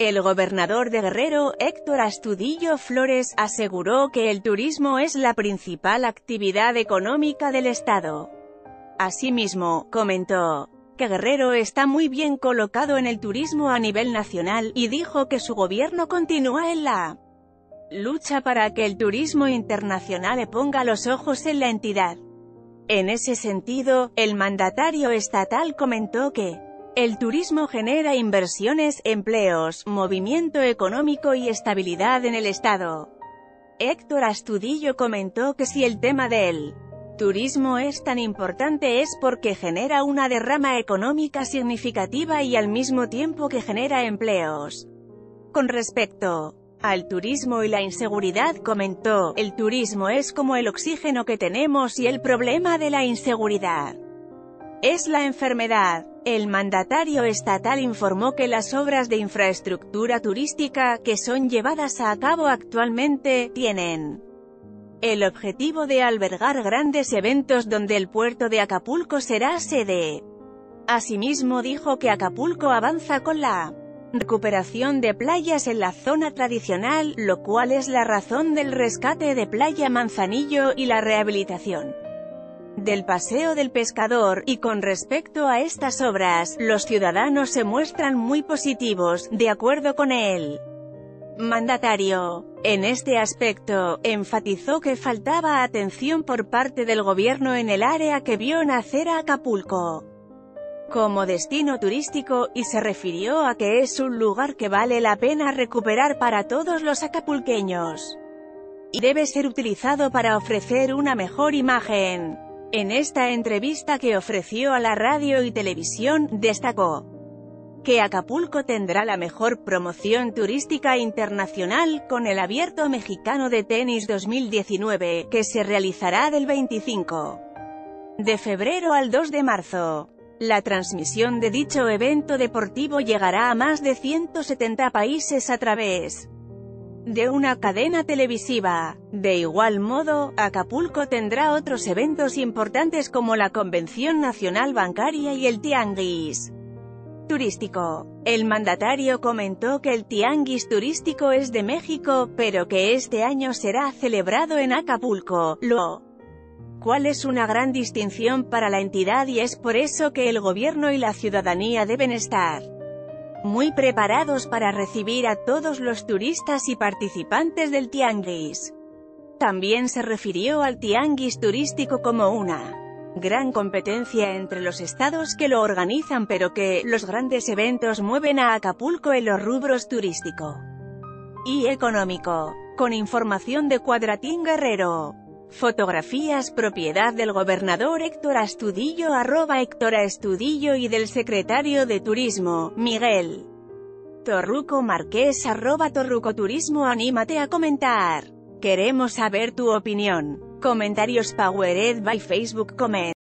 El gobernador de Guerrero, Héctor Astudillo Flores, aseguró que el turismo es la principal actividad económica del estado. Asimismo, comentó que Guerrero está muy bien colocado en el turismo a nivel nacional, y dijo que su gobierno continúa en la lucha para que el turismo internacional ponga los ojos en la entidad. En ese sentido, el mandatario estatal comentó que el turismo genera inversiones, empleos, movimiento económico y estabilidad en el Estado. Héctor Astudillo comentó que si el tema del turismo es tan importante es porque genera una derrama económica significativa y al mismo tiempo que genera empleos. Con respecto al turismo y la inseguridad comentó, el turismo es como el oxígeno que tenemos y el problema de la inseguridad es la enfermedad. El mandatario estatal informó que las obras de infraestructura turística, que son llevadas a cabo actualmente, tienen el objetivo de albergar grandes eventos donde el puerto de Acapulco será sede. Asimismo dijo que Acapulco avanza con la recuperación de playas en la zona tradicional, lo cual es la razón del rescate de Playa Manzanillo y la rehabilitación del Paseo del Pescador, y con respecto a estas obras, los ciudadanos se muestran muy positivos, de acuerdo con él. Mandatario. En este aspecto, enfatizó que faltaba atención por parte del gobierno en el área que vio nacer a Acapulco como destino turístico, y se refirió a que es un lugar que vale la pena recuperar para todos los acapulqueños. Y debe ser utilizado para ofrecer una mejor imagen. En esta entrevista que ofreció a la radio y televisión, destacó que Acapulco tendrá la mejor promoción turística internacional, con el Abierto Mexicano de Tenis 2019, que se realizará del 25 de febrero al 2 de marzo. La transmisión de dicho evento deportivo llegará a más de 170 países a través de una cadena televisiva. De igual modo, Acapulco tendrá otros eventos importantes como la Convención Nacional Bancaria y el Tianguis turístico. El mandatario comentó que el Tianguis turístico es de México, pero que este año será celebrado en Acapulco, lo cual es una gran distinción para la entidad y es por eso que el gobierno y la ciudadanía deben estar muy preparados para recibir a todos los turistas y participantes del Tianguis. También se refirió al Tianguis turístico como una gran competencia entre los estados que lo organizan pero que, los grandes eventos mueven a Acapulco en los rubros turístico y económico. Con información de Cuadratín Guerrero. Fotografías propiedad del gobernador Héctor Astudillo arroba Héctor Astudillo y del secretario de Turismo, Miguel Torruco Marqués arroba Torruco Turismo anímate a comentar. Queremos saber tu opinión. Comentarios Powered by Facebook Comment.